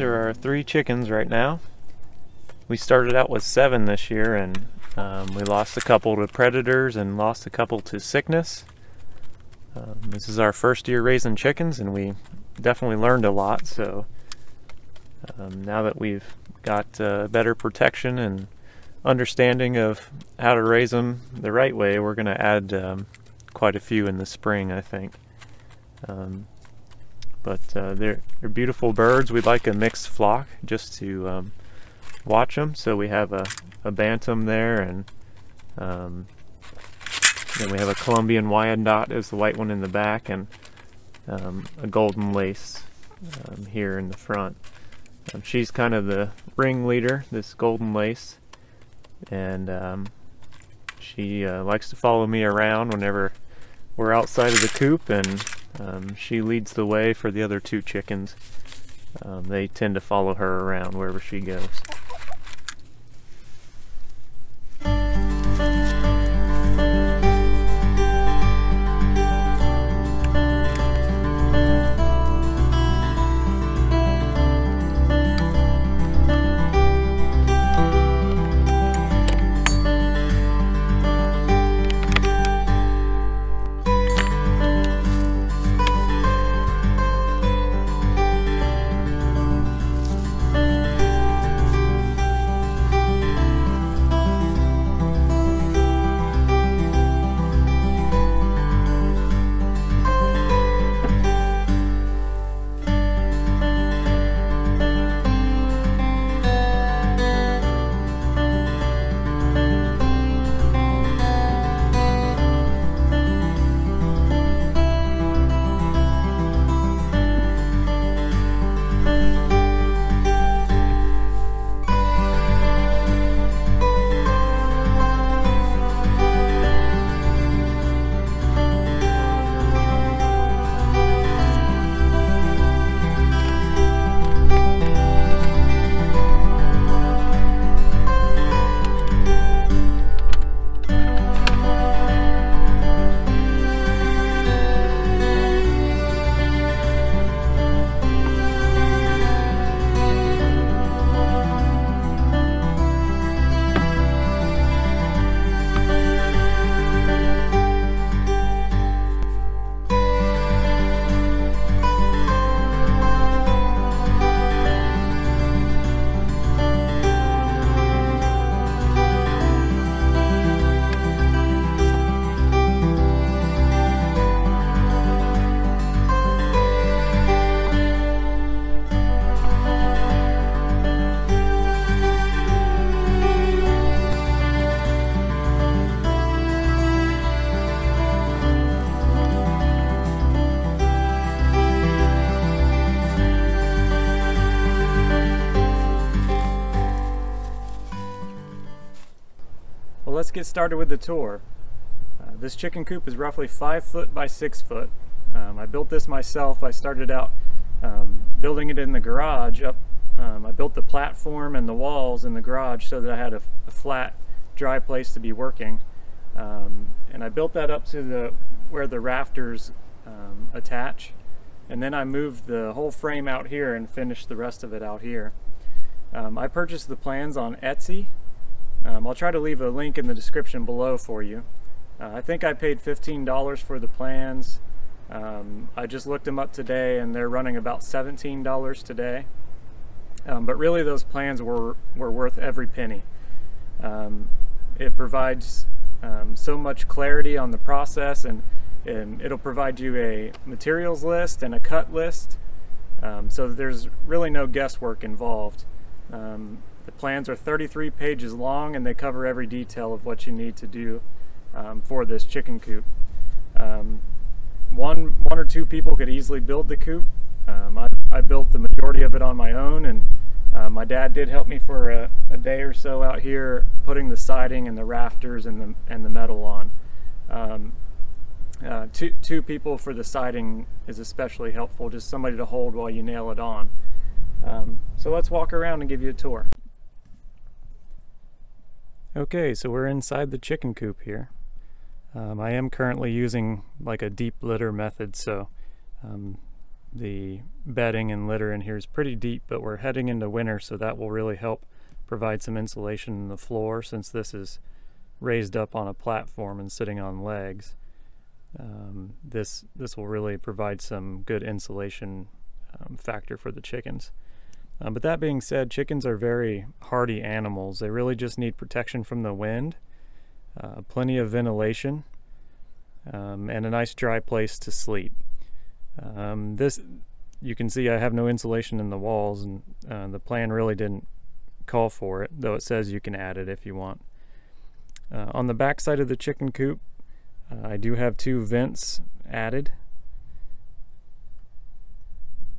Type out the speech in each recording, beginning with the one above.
are our three chickens right now. We started out with seven this year and um, we lost a couple to predators and lost a couple to sickness. Um, this is our first year raising chickens and we definitely learned a lot so um, now that we've got uh, better protection and understanding of how to raise them the right way we're going to add um, quite a few in the spring I think. But uh, they're, they're beautiful birds. We'd like a mixed flock just to um, watch them. So we have a, a bantam there, and um, then we have a Columbian Wyandotte as the white one in the back, and um, a golden lace um, here in the front. Um, she's kind of the ringleader, this golden lace, and um, she uh, likes to follow me around whenever we're outside of the coop and um, she leads the way for the other two chickens. Um, they tend to follow her around wherever she goes. Get started with the tour. Uh, this chicken coop is roughly five foot by six foot. Um, I built this myself. I started out um, building it in the garage. Up, um, I built the platform and the walls in the garage so that I had a, a flat, dry place to be working. Um, and I built that up to the where the rafters um, attach. And then I moved the whole frame out here and finished the rest of it out here. Um, I purchased the plans on Etsy um, I'll try to leave a link in the description below for you. Uh, I think I paid $15 for the plans. Um, I just looked them up today and they're running about $17 today. Um, but really those plans were, were worth every penny. Um, it provides um, so much clarity on the process and, and, it'll provide you a materials list and a cut list um, so there's really no guesswork involved. Um, the plans are 33 pages long and they cover every detail of what you need to do um, for this chicken coop. Um, one, one or two people could easily build the coop. Um, I, I, built the majority of it on my own and uh, my dad did help me for a, a, day or so out here putting the siding and the rafters and the, and the metal on. Um, uh, two, two people for the siding is especially helpful, just somebody to hold while you nail it on. Um, so let's walk around and give you a tour. Okay, so we're inside the chicken coop here. Um, I am currently using like a deep litter method, so um, the bedding and litter in here is pretty deep, but we're heading into winter, so that will really help provide some insulation in the floor since this is raised up on a platform and sitting on legs. Um, this this will really provide some good insulation um, factor for the chickens. Um, but that being said, chickens are very hardy animals. They really just need protection from the wind, uh, plenty of ventilation, um, and a nice dry place to sleep. Um, this, you can see I have no insulation in the walls and uh, the plan really didn't call for it, though it says you can add it if you want. Uh, on the back side of the chicken coop, uh, I do have two vents added.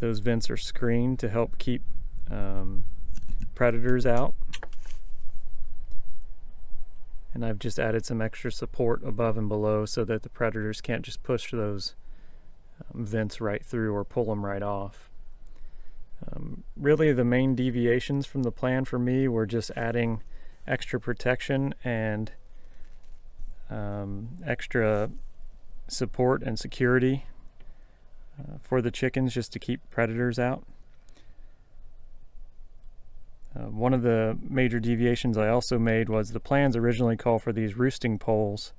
Those vents are screened to help keep um, predators out. And I've just added some extra support above and below so that the predators can't just push those um, vents right through or pull them right off. Um, really the main deviations from the plan for me were just adding extra protection and um, extra support and security uh, for the chickens just to keep predators out. Uh, one of the major deviations I also made was the plans originally call for these roosting poles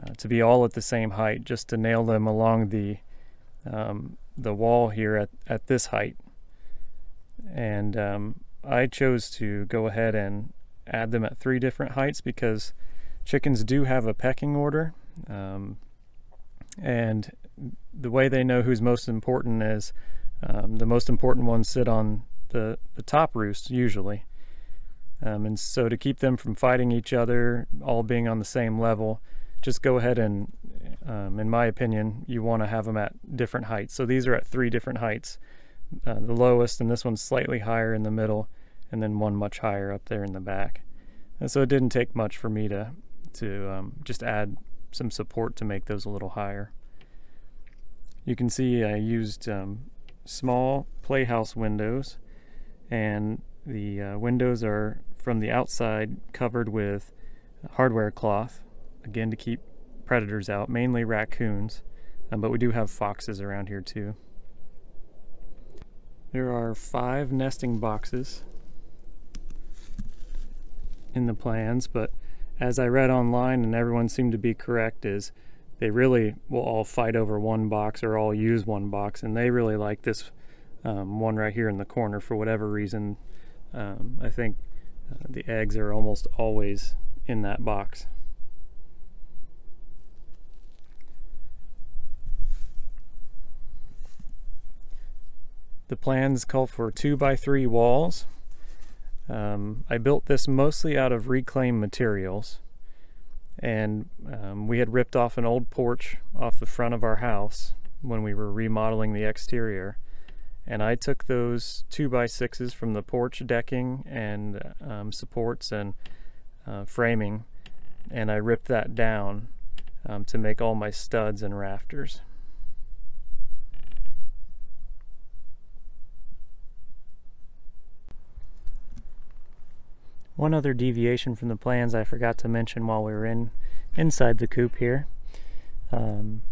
uh, to be all at the same height, just to nail them along the um, the wall here at, at this height. And um, I chose to go ahead and add them at three different heights because chickens do have a pecking order. Um, and the way they know who's most important is um, the most important ones sit on the, the top roost usually. Um, and so to keep them from fighting each other, all being on the same level, just go ahead and, um, in my opinion, you want to have them at different heights. So these are at three different heights. Uh, the lowest, and this one's slightly higher in the middle, and then one much higher up there in the back. And so it didn't take much for me to, to um, just add some support to make those a little higher. You can see I used um, small playhouse windows and the uh, windows are from the outside covered with hardware cloth again to keep predators out mainly raccoons um, but we do have foxes around here too. There are five nesting boxes in the plans but as I read online and everyone seemed to be correct is they really will all fight over one box or all use one box and they really like this um, one right here in the corner for whatever reason. Um, I think uh, the eggs are almost always in that box. The plans call for two by three walls. Um, I built this mostly out of reclaimed materials and um, we had ripped off an old porch off the front of our house when we were remodeling the exterior and I took those 2 by 6s from the porch decking and um, supports and uh, framing and I ripped that down um, to make all my studs and rafters. One other deviation from the plans I forgot to mention while we were in inside the coop here um,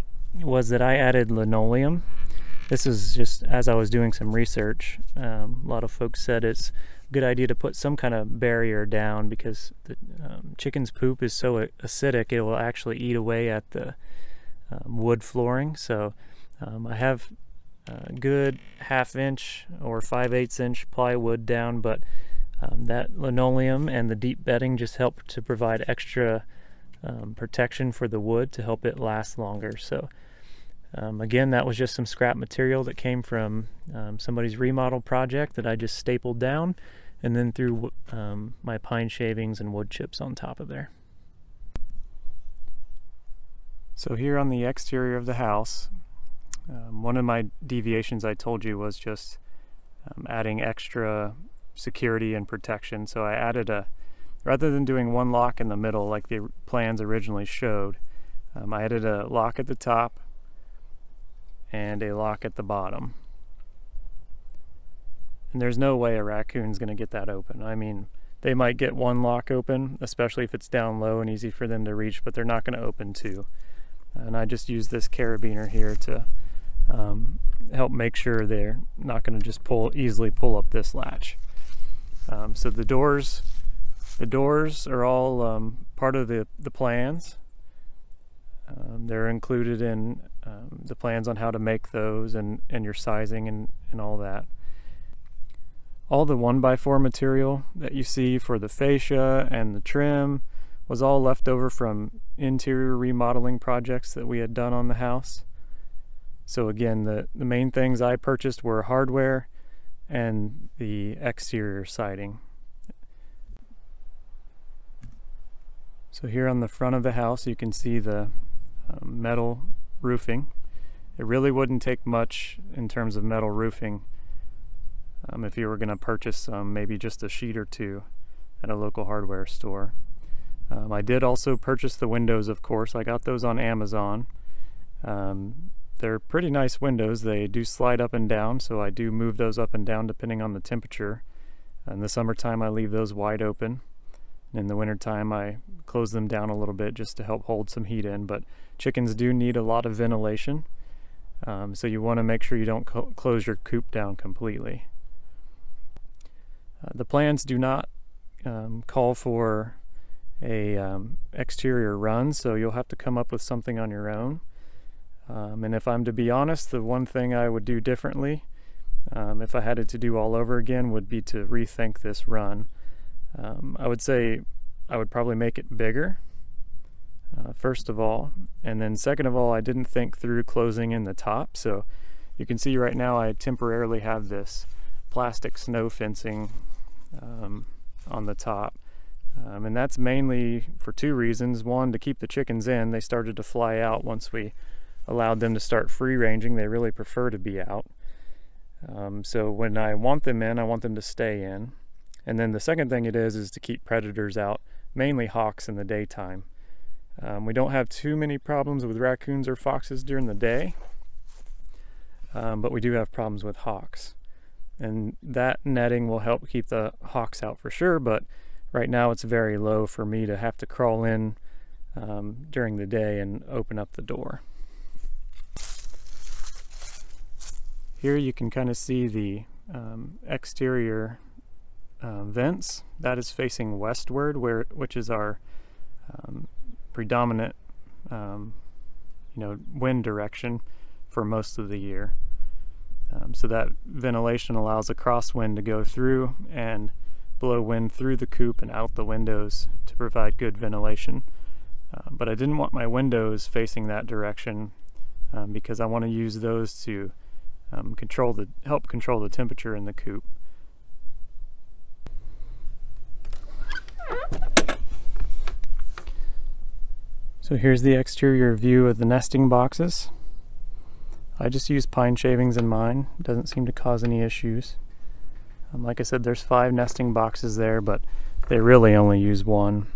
was that I added linoleum this is just as I was doing some research. Um, a lot of folks said it's a good idea to put some kind of barrier down because the um, chicken's poop is so acidic it will actually eat away at the um, wood flooring. So um, I have good half inch or 5 eighths inch plywood down, but um, that linoleum and the deep bedding just help to provide extra um, protection for the wood to help it last longer. So um, again, that was just some scrap material that came from um, somebody's remodel project that I just stapled down and then threw um, my pine shavings and wood chips on top of there. So here on the exterior of the house, um, one of my deviations I told you was just um, adding extra security and protection. So I added a, rather than doing one lock in the middle like the plans originally showed, um, I added a lock at the top and a lock at the bottom. And there's no way a raccoon's going to get that open. I mean, they might get one lock open, especially if it's down low and easy for them to reach, but they're not going to open two. And I just use this carabiner here to um, help make sure they're not going to just pull easily pull up this latch. Um, so the doors, the doors are all um, part of the, the plans. Um, they're included in um, the plans on how to make those and, and your sizing and, and all that. All the 1x4 material that you see for the fascia and the trim was all left over from interior remodeling projects that we had done on the house. So again, the, the main things I purchased were hardware and the exterior siding. So here on the front of the house you can see the um, metal roofing. It really wouldn't take much in terms of metal roofing um, if you were going to purchase um, maybe just a sheet or two at a local hardware store. Um, I did also purchase the windows of course. I got those on Amazon. Um, they're pretty nice windows. They do slide up and down so I do move those up and down depending on the temperature. In the summertime I leave those wide open. In the wintertime I close them down a little bit just to help hold some heat in. But chickens do need a lot of ventilation. Um, so you want to make sure you don't close your coop down completely. Uh, the plans do not um, call for a um, exterior run, so you'll have to come up with something on your own. Um, and if I'm to be honest, the one thing I would do differently, um, if I had it to do all over again, would be to rethink this run. Um, I would say I would probably make it bigger, uh, first of all. And then second of all, I didn't think through closing in the top. So you can see right now I temporarily have this plastic snow fencing um, on the top. Um, and that's mainly for two reasons. One, to keep the chickens in. They started to fly out once we allowed them to start free ranging. They really prefer to be out. Um, so when I want them in, I want them to stay in. And then the second thing it is, is to keep predators out, mainly hawks in the daytime. Um, we don't have too many problems with raccoons or foxes during the day, um, but we do have problems with hawks. And that netting will help keep the hawks out for sure, but right now it's very low for me to have to crawl in um, during the day and open up the door. Here you can kind of see the um, exterior uh, vents. That is facing westward, where which is our um, predominant, um, you know, wind direction for most of the year. Um, so that ventilation allows a crosswind to go through and blow wind through the coop and out the windows to provide good ventilation. Uh, but I didn't want my windows facing that direction um, because I want to use those to um, control the help control the temperature in the coop. So here's the exterior view of the nesting boxes. I just use pine shavings in mine. It doesn't seem to cause any issues. Um, like I said, there's five nesting boxes there, but they really only use one.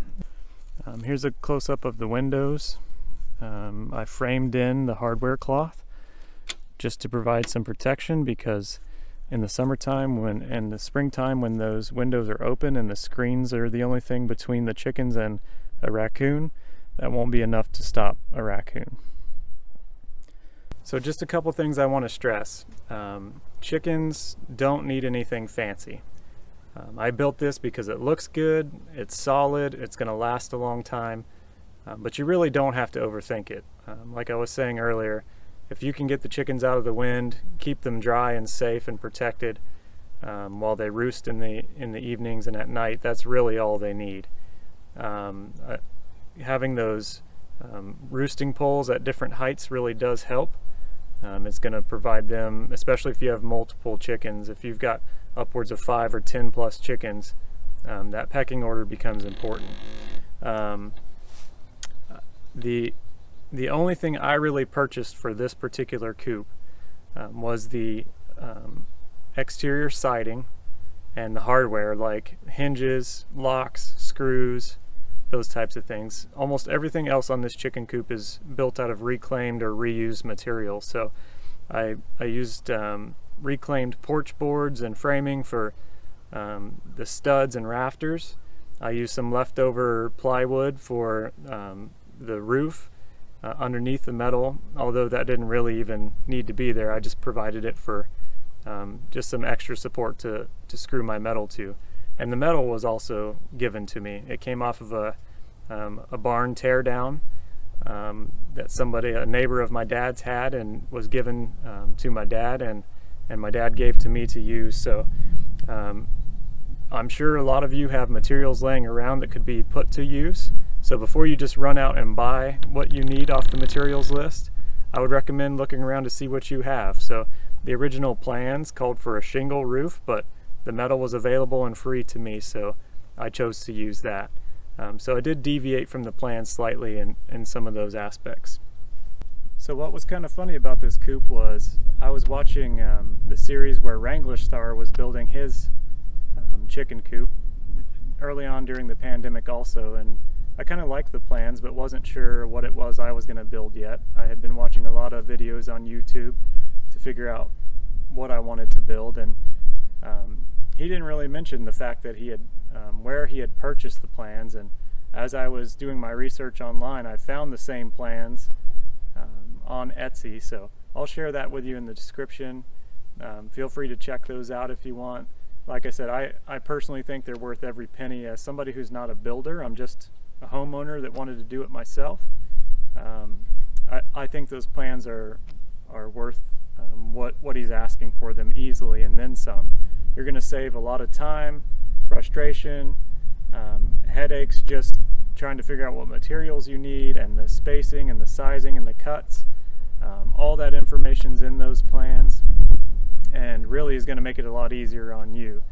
Um, here's a close-up of the windows. Um, I framed in the hardware cloth just to provide some protection because in the summertime when and the springtime when those windows are open and the screens are the only thing between the chickens and a raccoon that won't be enough to stop a raccoon. So just a couple things I want to stress. Um, chickens don't need anything fancy. Um, I built this because it looks good it's solid it's gonna last a long time um, but you really don't have to overthink it. Um, like I was saying earlier if you can get the chickens out of the wind, keep them dry and safe and protected um, while they roost in the in the evenings and at night, that's really all they need. Um, uh, having those um, roosting poles at different heights really does help. Um, it's going to provide them, especially if you have multiple chickens. If you've got upwards of five or ten plus chickens, um, that pecking order becomes important. Um, the the only thing I really purchased for this particular coop um, was the um, exterior siding and the hardware like hinges, locks, screws, those types of things. Almost everything else on this chicken coop is built out of reclaimed or reused material. So I, I used um, reclaimed porch boards and framing for um, the studs and rafters. I used some leftover plywood for um, the roof uh, underneath the metal, although that didn't really even need to be there. I just provided it for um, just some extra support to, to screw my metal to. And the metal was also given to me. It came off of a, um, a barn teardown um, that somebody, a neighbor of my dad's had and was given um, to my dad and, and my dad gave to me to use. So um, I'm sure a lot of you have materials laying around that could be put to use. So before you just run out and buy what you need off the materials list, I would recommend looking around to see what you have. So the original plans called for a shingle roof, but the metal was available and free to me, so I chose to use that. Um, so I did deviate from the plan slightly in, in some of those aspects. So what was kind of funny about this coop was I was watching um, the series where Wranglerstar was building his um, chicken coop early on during the pandemic also, and I kind of liked the plans, but wasn't sure what it was I was going to build yet. I had been watching a lot of videos on YouTube to figure out what I wanted to build, and um, he didn't really mention the fact that he had um, where he had purchased the plans. And as I was doing my research online, I found the same plans um, on Etsy. So I'll share that with you in the description. Um, feel free to check those out if you want. Like I said, I, I personally think they're worth every penny. As somebody who's not a builder, I'm just a homeowner that wanted to do it myself. Um, I, I think those plans are are worth um, what what he's asking for them easily, and then some. You're going to save a lot of time, frustration, um, headaches, just trying to figure out what materials you need, and the spacing, and the sizing, and the cuts. Um, all that information's in those plans, and really is going to make it a lot easier on you.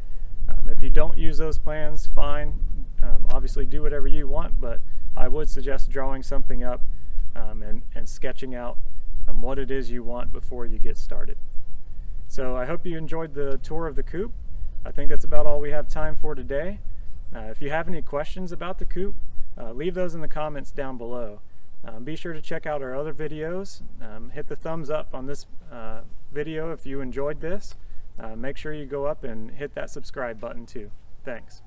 Um, if you don't use those plans, fine. Um, obviously, do whatever you want, but I would suggest drawing something up um, and, and sketching out um, what it is you want before you get started. So I hope you enjoyed the tour of the coop. I think that's about all we have time for today. Uh, if you have any questions about the coop, uh, leave those in the comments down below. Um, be sure to check out our other videos. Um, hit the thumbs up on this uh, video if you enjoyed this. Uh, make sure you go up and hit that subscribe button too. Thanks.